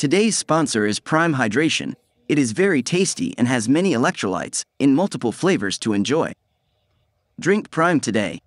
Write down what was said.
Today's sponsor is Prime Hydration. It is very tasty and has many electrolytes in multiple flavors to enjoy. Drink Prime today.